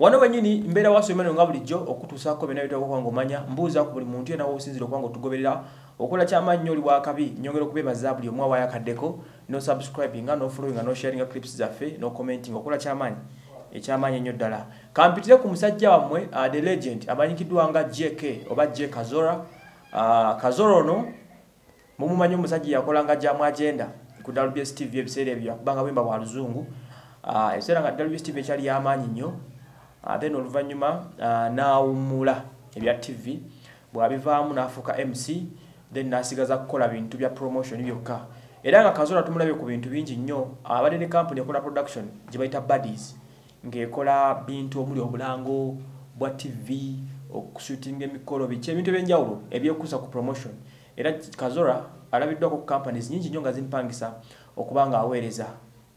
wano wenyini mbeera wasomero nga bulijjo okutuusaako byonna bitokokanga omanya mbuuza ku buli muntu yena wosinzira okuba nga otugoberera okola kyamaanyi oli wakabi nyongera okubeebaza buli omu awaayo akaddeko nosubscribinga nofollowinga nosharinga clips zaffe nocommenti okola kyamaanyi ekyamaanyi ennyo ddala. Kampitire ku musajja wammwe uh, the legend amanyikiddwa nga jk oba j kazora. Uh, kazora ono mumumanyi omusajja yakolanga jamu agenda ku wbs tv ebiseera ebyo yakubanga bwemba bwa luzungu. Uh, ebiseera nga wbs tv ekyali yamaanyi nnyo then oluvannyuma uh, nawumula ebya tv bwabivaamu n'afuuka mc then n'asigaza kukola bintu bya promotion byokka. Era nga kazola tumulabye ku bintu bingi nnyo abadde ne company ekola production gye bayita buddies ng'ekola bintu omuli obulango bwa tv okushootinga emikolo biki ebintu ebyenjawulo ebyekuusa ku promotion. Era kazora alabiddwako ku companies nyingi nnyo nga zimpangisa okuba nga aweereza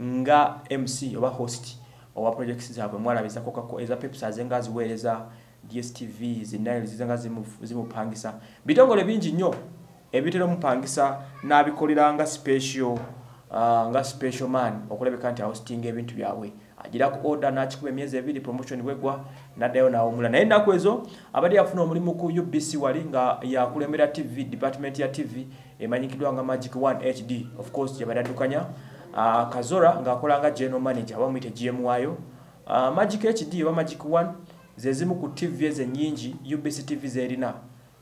nga mc oba host owa projects zaabwe mwalabizako eza pepsas nga ziweereza dstv zinile zizenga zimupangisa. Bitongole bingi nnyo ebitera omupangisa n'abikolera nga special uh, nga special man okulabika nti ahostinga ebintu byabwe. Agira ku order n'akikuba emyezi ebiri promotion bwegwa n'addayo n'awumula. Naye ennaku ezo abadde yafuna omulimu ku ubc wali nga yakulembera tv department ya tv emanyikiddwa nga magic 1 hd of course gyebadde addukanya uh, kazora ng'akola nga general manager bamuyite gm waayo uh, magic hd oba magic 1 zezimu ku tv ezo ennyingi ubc tv zerina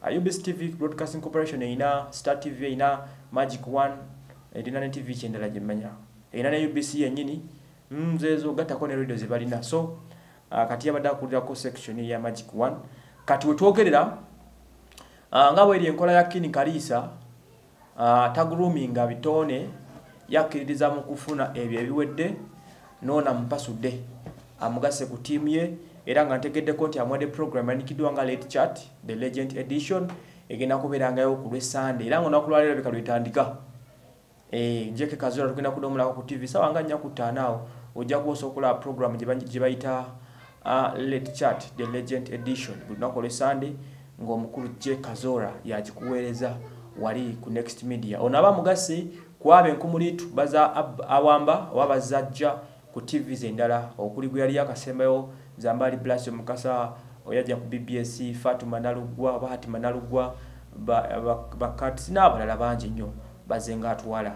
uh, ubc tv broadcasting corporation erina star tv erina magic 1 erina ne tv kyendala gyemmanya erina ne ubc yennyini nzezo gattako ne radio zebalina so uh, kati yabadde akulirako section ya magic 1 kati wetwogerera uh, nga bweri enkola ya kini kaliisa uh, tagruminga bitone yakkiririza mu kufuna ebyo ebiwedde noona mupasudde amugase ku tiimu ye era nga ntegeddeko nti amwadde program yanikiddwa nga late chat the legend edition egenda kubeerangayo ku lwesande era nga olunaku lwaleero bika lwetandika. E, jeke kazora tugenda kudomulako ku tv sawa nga nnya ku ttaano awo ojja kuosa okulaba program gye bayita uh, late chat the legend edition. Buli lunaku olwesande ng'omukulu j kazora yagikuweereza wali ku next media ono aba mugase kwaba enkumulitu baza awamba oba bazajja ku tvs endala okuli gwe yali akasembayo zambali blasio mukasa oyajja ku bbs fatuma nalugwa oba hatima nalugwa bakatisi n'abalala bangi nnyo baze nga atwala